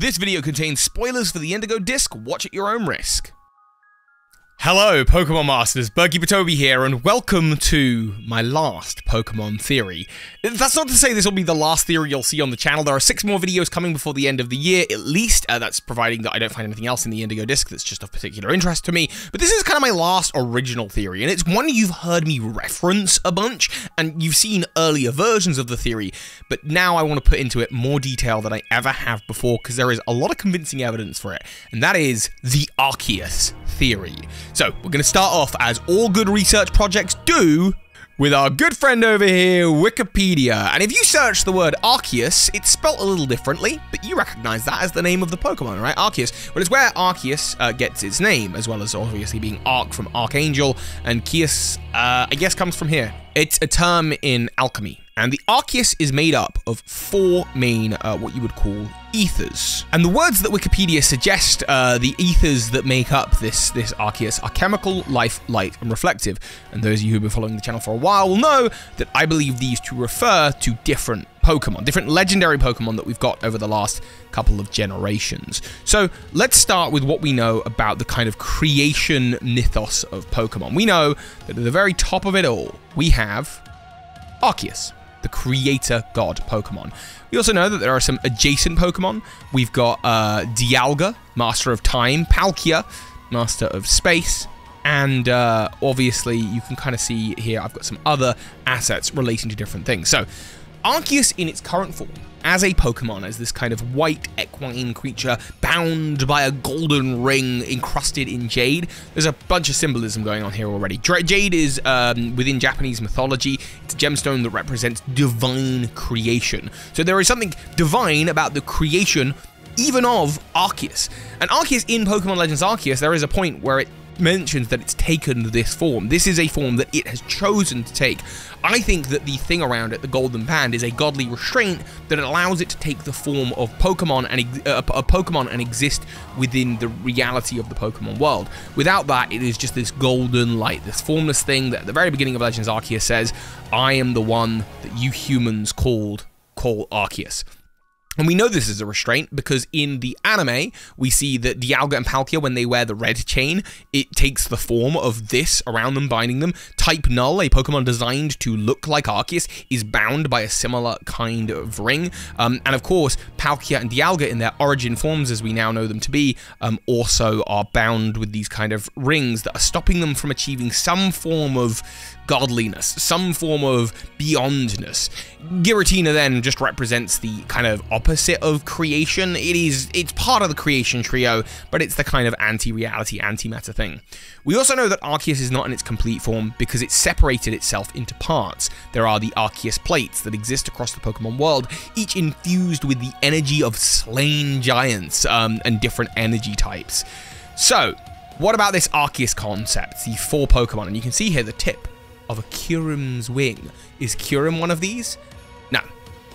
This video contains spoilers for the Indigo Disc. Watch at your own risk. Hello, Pokemon Masters. Bird Keeper Toby here, and welcome to my last Pokemon theory. That's not to say this will be the last theory you'll see on the channel. There are six more videos coming before the end of the year, at least. Uh, that's providing that I don't find anything else in the Indigo Disc that's just of particular interest to me. But this is kind of my last original theory, and it's one you've heard me reference a bunch, and you've seen earlier versions of the theory. But now I want to put into it more detail than I ever have before, because there is a lot of convincing evidence for it, and that is the Arceus theory. So, we're going to start off, as all good research projects do, with our good friend over here, Wikipedia. And if you search the word Arceus, it's spelt a little differently, but you recognize that as the name of the Pokemon, right? Arceus. Well, it's where Arceus uh, gets its name, as well as obviously being Arc from Archangel, and Ceus, uh, I guess, comes from here. It's a term in alchemy, and the Arceus is made up of four main, uh, what you would call ethers. And the words that Wikipedia suggest, uh, the ethers that make up this, this Arceus, are chemical, life, light, and reflective. And those of you who've been following the channel for a while will know that I believe these to refer to different Pokemon, different legendary Pokemon that we've got over the last couple of generations. So let's start with what we know about the kind of creation mythos of Pokemon. We know that at the very top of it all, we have Arceus the creator god Pokemon. We also know that there are some adjacent Pokemon. We've got uh, Dialga, Master of Time, Palkia, Master of Space, and uh, obviously you can kind of see here I've got some other assets relating to different things. So Arceus in its current form as a Pokemon, as this kind of white equine creature bound by a golden ring encrusted in jade. There's a bunch of symbolism going on here already. Jade is, um, within Japanese mythology, it's a gemstone that represents divine creation. So there is something divine about the creation even of Arceus. And Arceus in Pokemon Legends Arceus, there is a point where it mentions that it's taken this form. This is a form that it has chosen to take. I think that the thing around it, the Golden Band, is a godly restraint that allows it to take the form of Pokemon and uh, a Pokemon and exist within the reality of the Pokemon world. Without that, it is just this golden light, this formless thing that at the very beginning of Legends Arceus says, "I am the one that you humans called call Arceus." And we know this is a restraint because in the anime, we see that Dialga and Palkia, when they wear the red chain, it takes the form of this around them, binding them. Type Null, a Pokemon designed to look like Arceus, is bound by a similar kind of ring. Um, and of course, Palkia and Dialga, in their origin forms, as we now know them to be, um, also are bound with these kind of rings that are stopping them from achieving some form of godliness, some form of beyondness. Giratina then just represents the kind of opposite of creation. It is it's part of the creation trio, but it's the kind of anti-reality, anti-meta thing. We also know that Arceus is not in its complete form because it separated itself into parts. There are the Arceus plates that exist across the Pokemon world, each infused with the energy of slain giants um, and different energy types. So, what about this Arceus concept, the four Pokemon? And you can see here the tip of a Kyurem's wing. Is Kyurem one of these?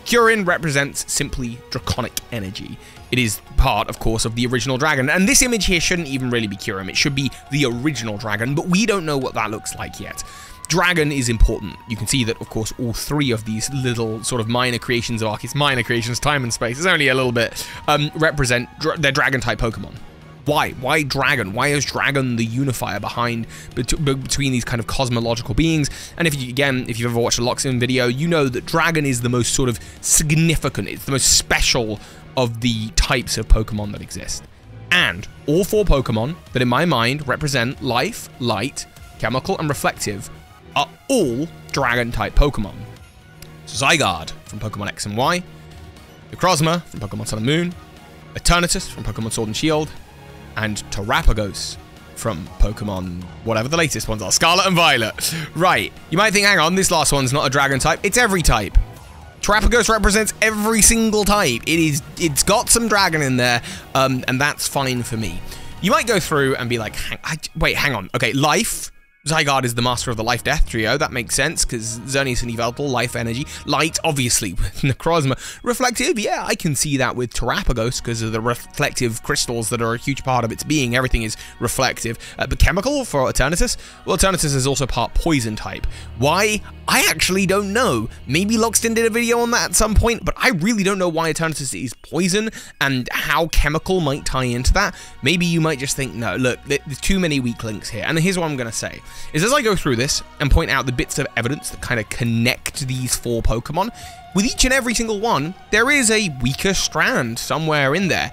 Kyurem represents simply draconic energy. It is part, of course, of the original dragon, and this image here shouldn't even really be Kyurem. It should be the original dragon, but we don't know what that looks like yet. Dragon is important. You can see that, of course, all three of these little sort of minor creations of Arceus, minor creations, time and space, is only a little bit, um, represent dra their dragon-type Pokemon. Why? Why Dragon? Why is Dragon the unifier behind bet between these kind of cosmological beings? And if you again, if you've ever watched a Lockstin video, you know that Dragon is the most sort of significant. It's the most special of the types of Pokemon that exist. And all four Pokemon that in my mind represent life, light, chemical, and reflective are all Dragon type Pokemon. So Zygarde from Pokemon X and Y, Necrozma from Pokemon Sun and Moon, Eternatus from Pokemon Sword and Shield, and Terapagos from Pokemon, whatever the latest ones are, Scarlet and Violet. Right, you might think, hang on, this last one's not a dragon type. It's every type. Terapagos represents every single type. It is, it's got some dragon in there, um, and that's fine for me. You might go through and be like, hang, I, wait, hang on. Okay, life, Zygarde is the master of the life death trio. That makes sense because Xerneas and Yveltal, life energy, light, obviously, with Necrozma. Reflective, yeah, I can see that with Terapagos because of the reflective crystals that are a huge part of its being. Everything is reflective. Uh, but chemical for Eternatus? Well, Eternatus is also part poison type. Why? I actually don't know. Maybe Lockstin did a video on that at some point, but I really don't know why Eternatus is poison and how chemical might tie into that. Maybe you might just think, no, look, there's too many weak links here. And here's what I'm going to say is as I go through this and point out the bits of evidence that kind of connect these four Pokemon, with each and every single one, there is a weaker strand somewhere in there.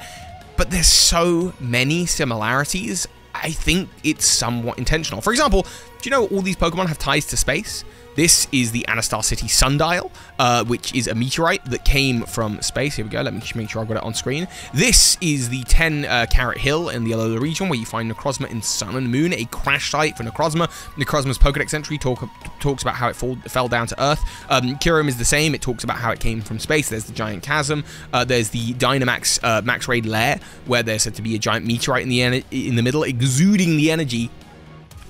But there's so many similarities, I think it's somewhat intentional. For example, do you know all these Pokemon have ties to space? This is the Anistar City Sundial, uh, which is a meteorite that came from space. Here we go. Let me just make sure I've got it on screen. This is the 10 uh, Carat Hill in the Alola region, where you find Necrozma in Sun and Moon, a crash site for Necrozma. Necrozma's Pokedex entry talk, talks about how it fall, fell down to Earth. Um, Kyurem is the same. It talks about how it came from space. There's the giant chasm. Uh, there's the Dynamax uh, Max Raid lair, where there's said to be a giant meteorite in the in the middle, exuding the energy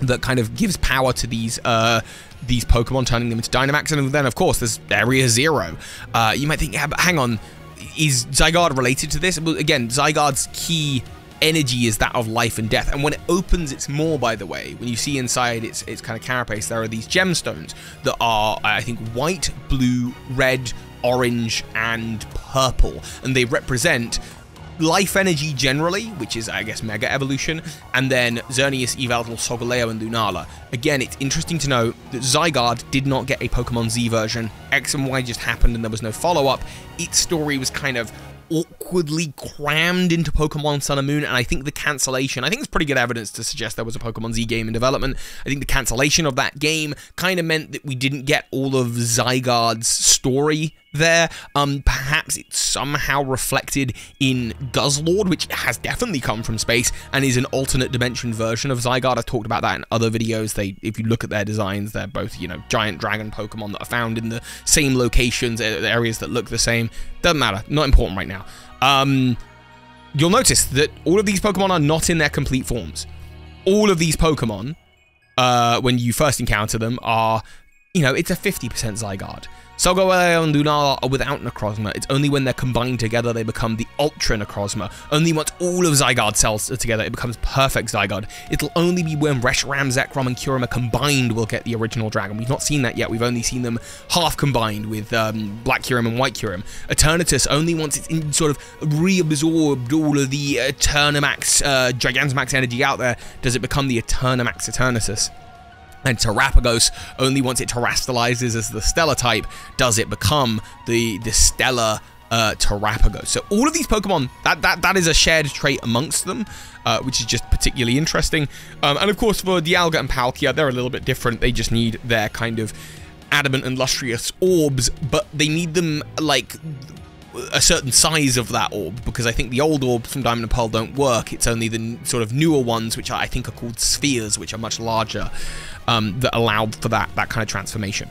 that kind of gives power to these uh, these Pokemon, turning them into Dynamax. And then, of course, there's Area Zero. Uh, you might think, yeah, hang on, is Zygarde related to this? Well, again, Zygarde's key energy is that of life and death. And when it opens its maw, by the way, when you see inside its, its kind of carapace, there are these gemstones that are, I think, white, blue, red, orange, and purple. And they represent life energy generally, which is, I guess, Mega Evolution, and then Xerneas, Yveltal, Solgaleo, and Lunala. Again, it's interesting to know that Zygarde did not get a Pokemon Z version. X and Y just happened and there was no follow-up. Its story was kind of awkwardly crammed into Pokemon Sun and Moon, and I think the cancellation, I think it's pretty good evidence to suggest there was a Pokemon Z game in development. I think the cancellation of that game kind of meant that we didn't get all of Zygarde's story there. Um, perhaps it's somehow reflected in Guzzlord, which has definitely come from space and is an alternate dimension version of Zygarde. I've talked about that in other videos. They, if you look at their designs, they're both, you know, giant dragon Pokemon that are found in the same locations, areas that look the same. Doesn't matter. Not important right now. Um, you'll notice that all of these Pokemon are not in their complete forms. All of these Pokemon, uh, when you first encounter them, are, you know, it's a 50% Zygarde. Solgaleo and Lunala are without Necrozma. It's only when they're combined together they become the Ultra Necrozma. Only once all of Zygarde cells are together it becomes perfect Zygarde. It'll only be when Reshiram, Zekrom, and Kyurem are combined we'll get the original dragon. We've not seen that yet. We've only seen them half combined with um, Black Kyurem and White Kyurem. Eternatus, only once it's in, sort of reabsorbed all of the Eternamax, uh, Gigantamax energy out there, does it become the Eternamax Eternatus. And Terapagos, only once it terastallizes as the stellar type, does it become the, the stellar uh, Terapagos. So all of these Pokemon, that, that, that is a shared trait amongst them, uh, which is just particularly interesting. Um, and of course, for Dialga and Palkia, they're a little bit different. They just need their kind of adamant and lustrous orbs, but they need them like a certain size of that orb because I think the old orbs from Diamond and Pearl don't work. It's only the sort of newer ones, which I think are called spheres, which are much larger, um, that allowed for that that kind of transformation.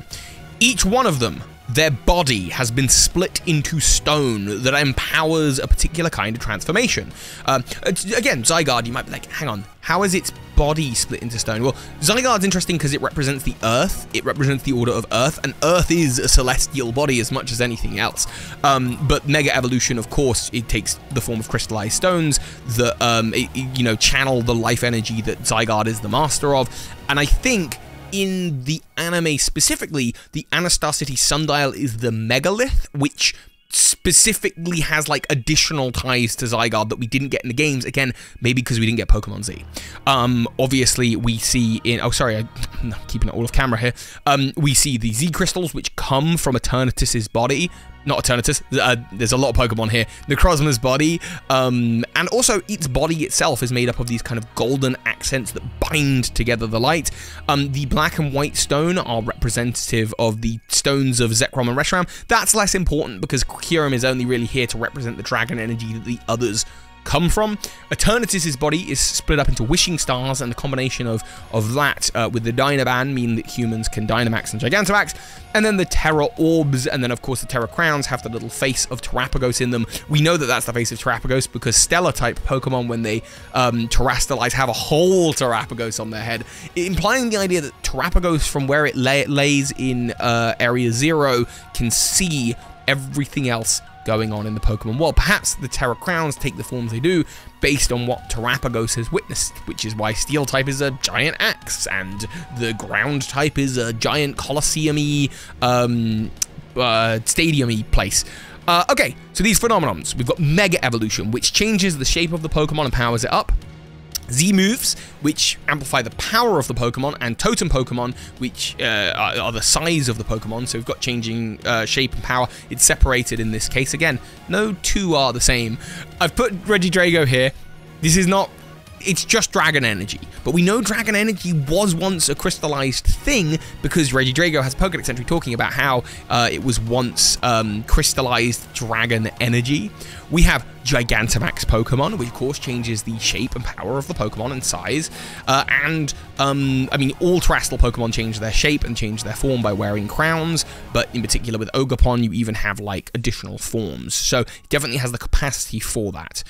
Each one of them their body has been split into stone that empowers a particular kind of transformation. Um, again, Zygarde, you might be like, hang on, how is its body split into stone? Well, Zygarde's interesting because it represents the Earth, it represents the order of Earth, and Earth is a celestial body as much as anything else. Um, but Mega Evolution, of course, it takes the form of crystallized stones that, um, it, you know, channel the life energy that Zygarde is the master of, and I think in the anime specifically, the Anistar City Sundial is the megalith, which specifically has like additional ties to Zygarde that we didn't get in the games. Again, maybe because we didn't get Pokemon Z. Um, obviously, we see in oh sorry, I, am keeping it all off camera here. Um, we see the Z crystals which come from Eternatus's body not Eternatus, uh, there's a lot of Pokemon here. Necrozma's body, um, and also its body itself is made up of these kind of golden accents that bind together the light. Um, the black and white stone are representative of the stones of Zekrom and Reshiram. That's less important because Kyurem is only really here to represent the dragon energy that the others come from. Eternatus' body is split up into wishing stars, and the combination of, of that uh, with the Dynaband mean that humans can Dynamax and Gigantamax. And then the Tera Orbs, and then of course the Tera Crowns have the little face of Terapagos in them. We know that that's the face of Terapagos because Stellar type Pokemon, when they um, terastallize, have a whole Terapagos on their head, implying the idea that Terapagos, from where it lay lays in uh, Area Zero, can see everything else going on in the Pokemon world. Perhaps the Tera Crowns take the forms they do based on what Terapagos has witnessed, which is why Steel type is a giant axe, and the Ground type is a giant Colosseum-y, um, uh, stadium-y place. Uh, okay, so these phenomenons. We've got Mega Evolution, which changes the shape of the Pokemon and powers it up. Z moves, which amplify the power of the Pokemon, and Totem Pokemon, which uh, are, are, the size of the Pokemon. So we've got changing uh, shape and power. It's separated in this case. Again, no two are the same. I've put Regidrago here. This is not it's just Dragon Energy. But we know Dragon Energy was once a crystallized thing because Regidrago has a Pokedex entry talking about how uh, it was once um, crystallized Dragon Energy. We have Gigantamax Pokemon, which of course changes the shape and power of the Pokemon and size. Uh, and, um, I mean, all terrestrial Pokemon change their shape and change their form by wearing crowns, but in particular with Ogerpon, you even have, like, additional forms. So it definitely has the capacity for that.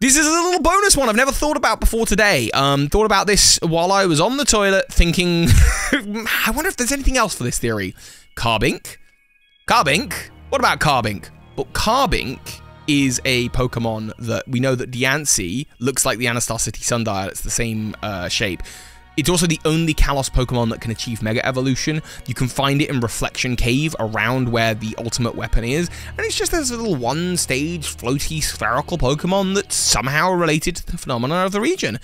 This is a little bonus one I've never thought about before today. Um, thought about this while I was on the toilet thinking, I wonder if there's anything else for this theory. Carbink? Carbink? What about Carbink? Well, Carbink is a Pokemon that we know that Diancie looks like the Anastasia City Sundial. It's the same uh, shape. It's also the only Kalos Pokemon that can achieve Mega Evolution. You can find it in Reflection Cave around where the ultimate weapon is, and it's just this little one-stage, floaty, spherical Pokemon that's somehow related to the phenomena of the region.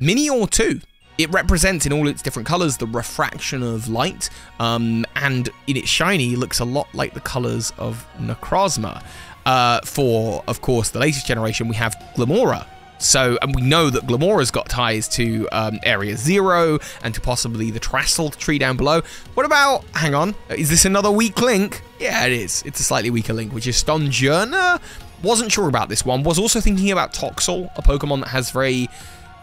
Minior 2. It represents in all its different colors the refraction of light, um, and in its shiny looks a lot like the colors of Necrozma. Uh, for, of course, the latest generation, we have Glimmora, so, and we know that Glimmora's got ties to um, Area Zero and to possibly the Terastal tree down below. What about, hang on, is this another weak link? Yeah, it is. It's a slightly weaker link, which is Stonjourner. Wasn't sure about this one. Was also thinking about Toxel, a Pokemon that has very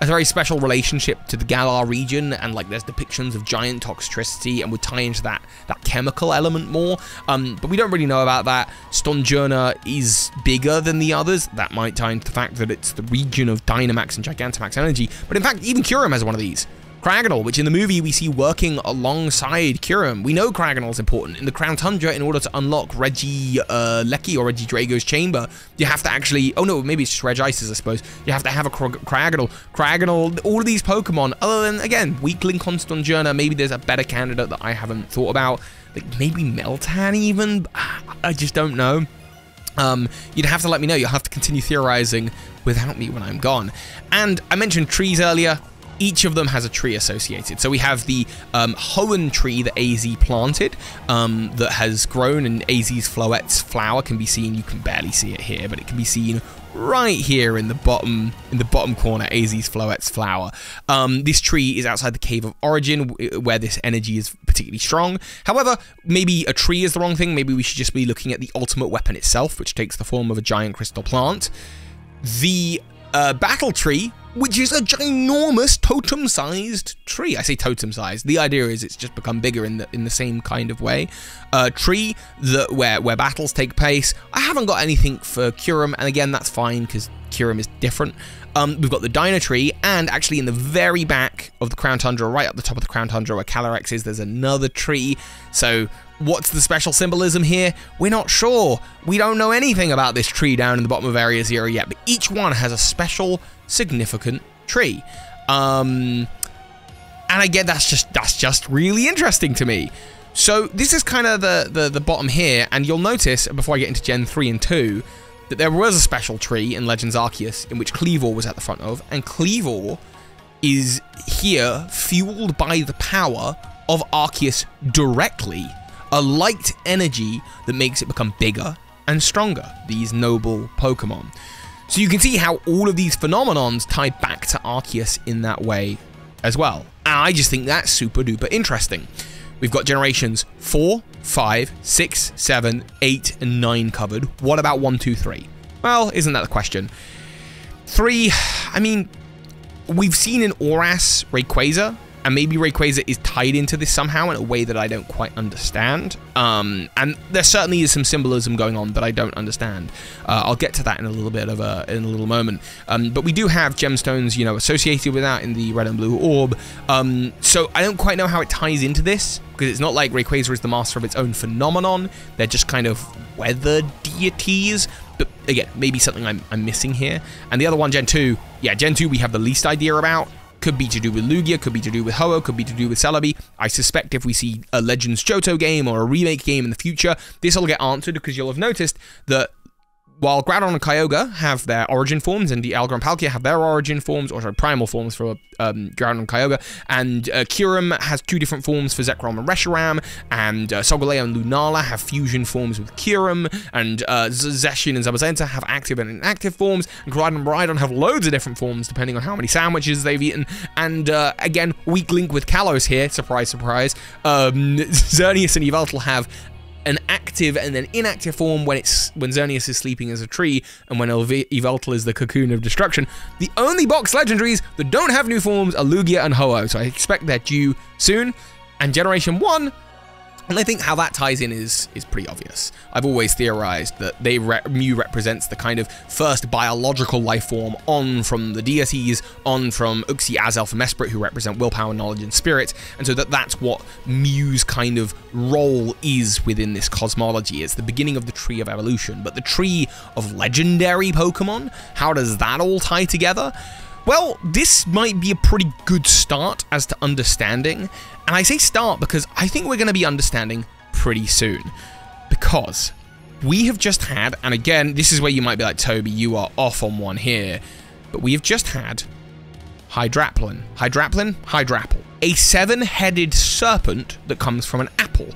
a very special relationship to the Galar region, and like there's depictions of giant toxicity, and would tie into that that chemical element more. Um, but we don't really know about that. Stonjourner is bigger than the others. That might tie into the fact that it's the region of Dynamax and Gigantamax energy. But in fact, even Kyurem has one of these. Cryogonal, which in the movie we see working alongside Kyurem. We know Cryogonal is important. In the Crown Tundra, in order to unlock Reggie uh, Lecky or Regidrago's chamber, you have to actually... Oh no, maybe it's just Regices, I suppose. You have to have a Cryogonal. Cryogonal, all of these Pokemon, other than, again, Weakling Constant Journey, maybe there's a better candidate that I haven't thought about. Like maybe Meltan even? I just don't know. Um, you'd have to let me know. You'll have to continue theorizing without me when I'm gone. And I mentioned trees earlier each of them has a tree associated. So we have the um, Hoenn tree that AZ planted um, that has grown, and AZ's Floette's flower can be seen. You can barely see it here, but it can be seen right here in the bottom in the bottom corner AZ's Floette's flower. Um, this tree is outside the Cave of Origin where this energy is particularly strong. However, maybe a tree is the wrong thing. Maybe we should just be looking at the ultimate weapon itself, which takes the form of a giant crystal plant. The uh, battle tree which is a ginormous totem-sized tree. I say totem-sized. The idea is it's just become bigger in the in the same kind of way. A tree that where where battles take place. I haven't got anything for Kyurem, and again that's fine because Kyurem is different. Um, we've got the Dyna tree, and actually in the very back of the Crown Tundra, right up the top of the Crown Tundra where Calyrex is, there's another tree. So what's the special symbolism here? We're not sure. We don't know anything about this tree down in the bottom of Area Zero yet, but each one has a special significant tree. Um, and I get that's just that's just really interesting to me. So this is kind of the, the, the bottom here, and you'll notice before I get into Gen 3 and 2 that there was a special tree in Legends Arceus in which Kleavor was at the front of, and Kleavor is here fueled by the power of Arceus directly, a light energy that makes it become bigger and stronger, these noble Pokemon. So you can see how all of these phenomenons tie back to Arceus in that way as well. And I just think that's super duper interesting. We've got generations 4, 5, 6, 7, 8, and 9 covered. What about 1, 2, 3? Well, isn't that the question? Three, I mean, we've seen in Oras Rayquaza, and maybe Rayquaza is tied into this somehow in a way that I don't quite understand. Um, and there certainly is some symbolism going on that I don't understand. Uh, I'll get to that in a little bit of a in a little moment. Um, but we do have gemstones, you know, associated with that in the red and blue orb. Um, so I don't quite know how it ties into this because it's not like Rayquaza is the master of its own phenomenon. They're just kind of weather deities. But again, maybe something I'm, I'm missing here. And the other one, Gen 2, yeah, Gen 2 we have the least idea about. Could be to do with Lugia, could be to do with Ho-Oh, could be to do with Celebi. I suspect if we see a Legends Johto game or a remake game in the future, this will get answered because you'll have noticed that while Groudon and Kyogre have their origin forms, and Dialga and Palkia have their origin forms, or sorry, primal forms for um, Groudon and Kyogre, and uh, Kyurem has two different forms for Zekrom and Reshiram, and uh, Solgaleo and Lunala have fusion forms with Kyurem, and uh, Zacian and Zamazenta have active and inactive forms, and Koraidon and Miraidon have loads of different forms depending on how many sandwiches they've eaten, and uh, again, weak link with Kalos here, surprise, surprise, um, Xerneas and Yveltal have an active and an inactive form when it's when Xerneas is sleeping as a tree and when Yveltal is the cocoon of destruction. The only box legendaries that don't have new forms are Lugia and Ho-Oh, so I expect they're due soon. And Generation 1 and I think how that ties in is is pretty obvious. I've always theorized that they re Mew represents the kind of first biological life form on from the deities, on from Uxie, Azelf, and Mesprit, who represent willpower, knowledge, and spirit, and so that that's what Mew's kind of role is within this cosmology. It's the beginning of the tree of evolution, but the tree of legendary Pokemon, how does that all tie together? Well, this might be a pretty good start as to understanding, and I say start because I think we're going to be understanding pretty soon. Because we have just had, and again, this is where you might be like, Toby, you are off on one here, but we have just had Hydraplin. Hydraplin? Hydrapple. A seven-headed serpent that comes from an apple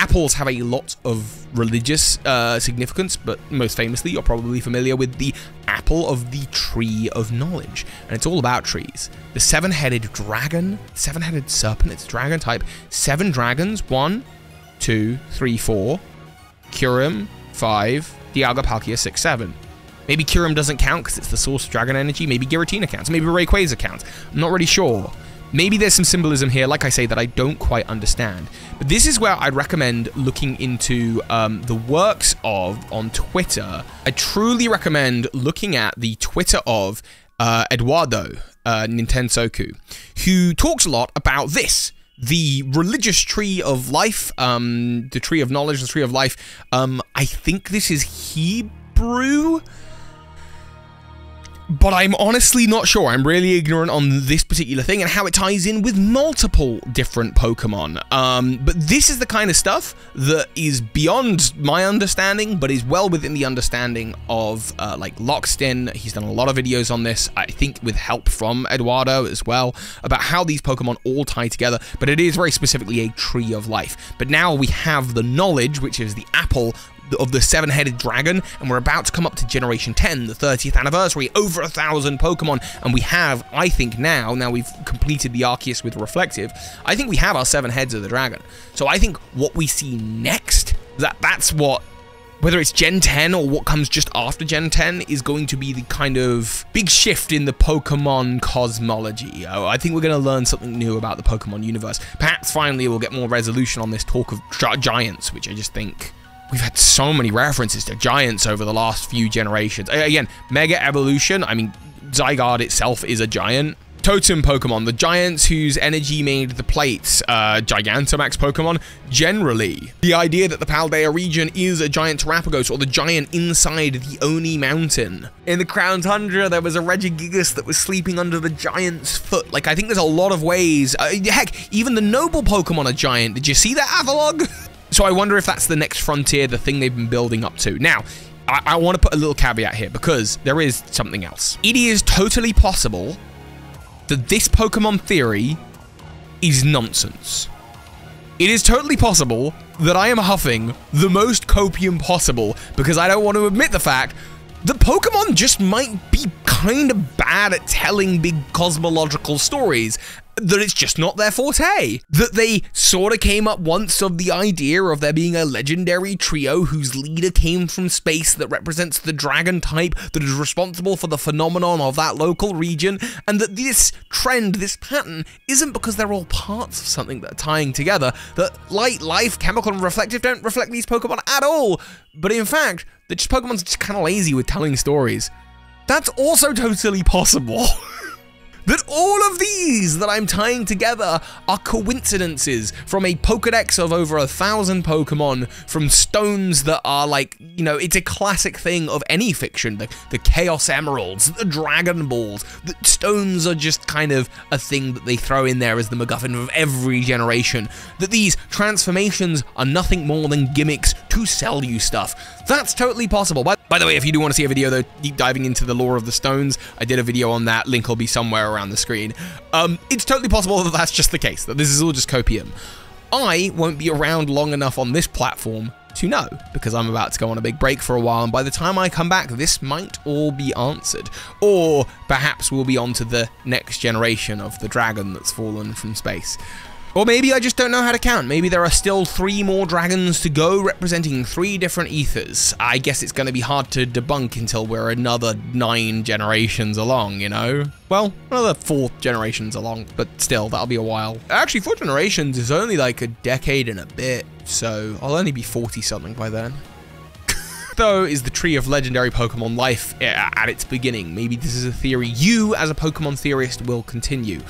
apples have a lot of religious uh, significance, but most famously, you're probably familiar with the apple of the tree of knowledge, and it's all about trees. The seven-headed dragon, seven-headed serpent, it's dragon type. Seven dragons, one, two, three, four. Kyurem, five. Dialga Palkia, six, seven. Maybe Kyurem doesn't count because it's the source of dragon energy. Maybe Giratina counts. Maybe Rayquaza counts. I'm not really sure. Maybe there's some symbolism here, like I say, that I don't quite understand. But this is where I'd recommend looking into um, the works of on Twitter. I truly recommend looking at the Twitter of uh, Eduardo uh, Nintendokusou, who talks a lot about this the religious tree of life, um, the tree of knowledge, the tree of life. Um, I think this is Hebrew but I'm honestly not sure. I'm really ignorant on this particular thing and how it ties in with multiple different Pokemon. Um, but this is the kind of stuff that is beyond my understanding, but is well within the understanding of uh, like Lockstin. He's done a lot of videos on this, I think with help from Eduardo as well, about how these Pokemon all tie together. But it is very specifically a tree of life. But now we have the knowledge, which is the apple of the seven-headed dragon, and we're about to come up to Generation 10, the 30th anniversary, over a thousand Pokemon, and we have, I think now, now we've completed the Arceus with Reflective, I think we have our seven heads of the dragon. So I think what we see next, that that's what whether it's Gen 10 or what comes just after Gen 10 is going to be the kind of big shift in the Pokemon cosmology. Oh, I think we're going to learn something new about the Pokemon universe. Perhaps finally we'll get more resolution on this talk of giants, which I just think we've had so many references to giants over the last few generations. Again, Mega Evolution, I mean, Zygarde itself is a giant. Totem Pokemon, the giants whose energy made the plates, uh, Gigantamax Pokemon, generally. The idea that the Paldea region is a giant Terapagos, or the giant inside the Oni Mountain. In the Crown Tundra, there was a Regigigas that was sleeping under the giant's foot. Like, I think there's a lot of ways. Uh, heck, even the noble Pokemon are giant. Did you see that, Avalugg? So I wonder if that's the next frontier, the thing they've been building up to. Now, I, I want to put a little caveat here because there is something else. It is totally possible that this Pokemon theory is nonsense. It is totally possible that I am huffing the most copium possible because I don't want to admit the fact that Pokemon just might be kind of bad at telling big cosmological stories that it's just not their forte. That they sort of came up once of the idea of there being a legendary trio whose leader came from space that represents the dragon type that is responsible for the phenomenon of that local region, and that this trend, this pattern, isn't because they're all parts of something that are tying together, that light, life, chemical, and reflective don't reflect these Pokemon at all, but in fact, that just Pokemon's just kind of lazy with telling stories. That's also totally possible. that all of these that I'm tying together are coincidences from a Pokedex of over a thousand Pokemon, from stones that are like, you know, it's a classic thing of any fiction. The, the Chaos Emeralds, the Dragon Balls, the stones are just kind of a thing that they throw in there as the MacGuffin of every generation. That these transformations are nothing more than gimmicks to sell you stuff. That's totally possible. By, by the way, if you do want to see a video though, deep diving into the lore of the stones, I did a video on that. Link will be somewhere around the screen. Um, it's totally possible that that's just the case, that this is all just copium. I won't be around long enough on this platform to know because I'm about to go on a big break for a while and by the time I come back this might all be answered or perhaps we'll be on to the next generation of the dragon that's fallen from space. Or maybe I just don't know how to count. Maybe there are still three more dragons to go representing three different ethers. I guess it's going to be hard to debunk until we're another nine generations along, you know? Well, another four generations along, but still, that'll be a while. Actually, four generations is only like a decade and a bit, so I'll only be 40 something by then though, is the tree of legendary Pokemon life eh, at its beginning. Maybe this is a theory you, as a Pokemon theorist, will continue.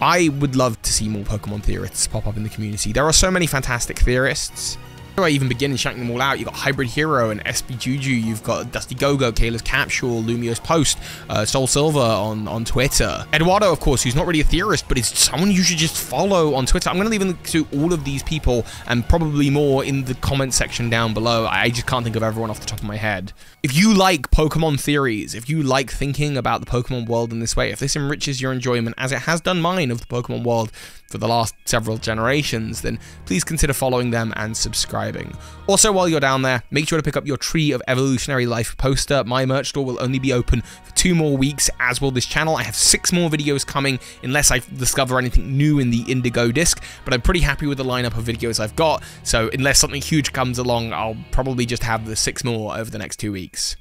I would love to see more Pokemon theorists pop up in the community. There are so many fantastic theorists. Do I even begin shouting them all out? You've got Hybrid Hero and Espy Juju, you've got Dusty Gogo, Cayla's Capsule, Lumiose Post, uh, Soul Silver on, on Twitter. Eduardo, of course, who's not really a theorist, but is someone you should just follow on Twitter. I'm going to leave a link to all of these people and probably more in the comment section down below. I just can't think of everyone off the top of my head. If you like Pokemon theories, if you like thinking about the Pokemon world in this way, if this enriches your enjoyment, as it has done mine of the Pokemon world for the last several generations, then please consider following them and subscribing. Also, while you're down there, make sure to pick up your Tree of Evolutionary Life poster. My merch store will only be open for two more weeks, as will this channel. I have six more videos coming, unless I discover anything new in the Indigo disc, but I'm pretty happy with the lineup of videos I've got, so unless something huge comes along, I'll probably just have the six more over the next two weeks.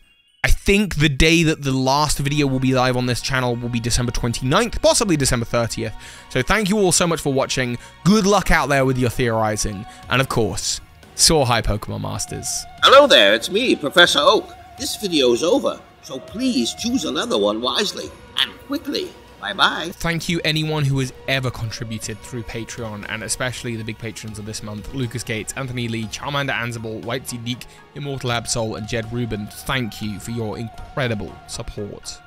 I think the day that the last video will be live on this channel will be December 29th, possibly December 30th. So thank you all so much for watching. Good luck out there with your theorizing. And of course, soar high Pokemon Masters. Hello there, it's me, Professor Oak. This video is over, so please choose another one wisely and quickly. Bye bye. Thank you, anyone who has ever contributed through Patreon, and especially the big patrons of this month Lucas Gates, Anthony Lee, Charmander Ansible, Wietse Dik, Immortal Absol, and Jed Rubin. Thank you for your incredible support.